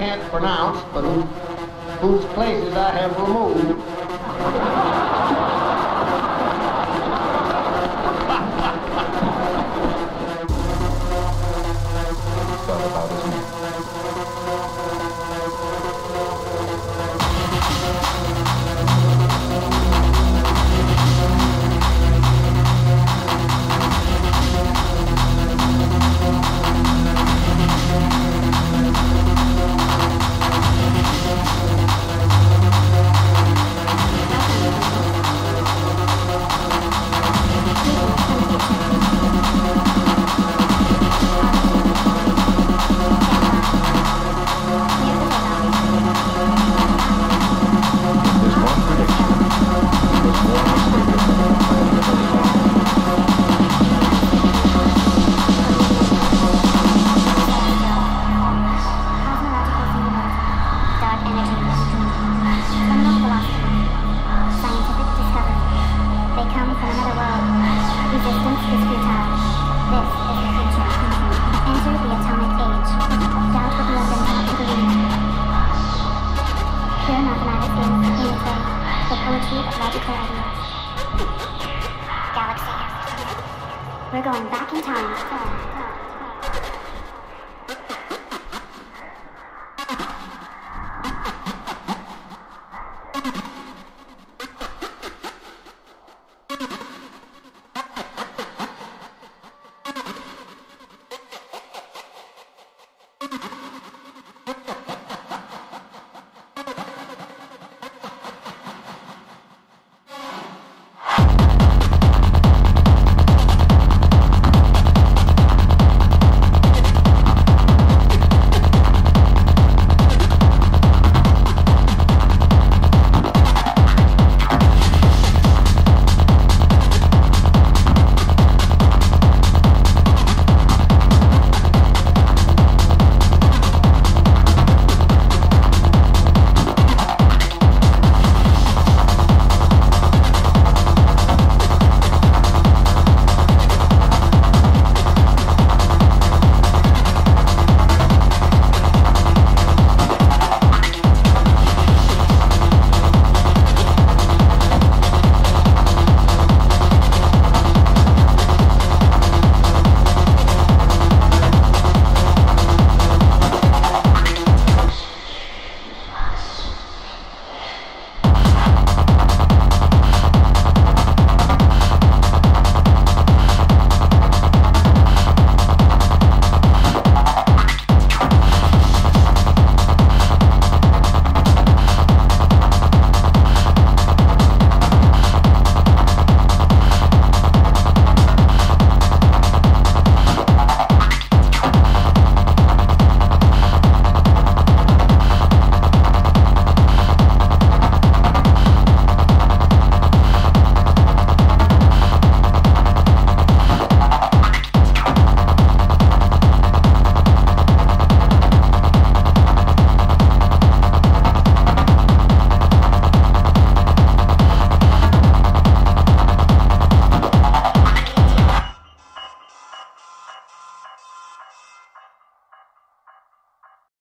can't pronounce, but whose places I have removed.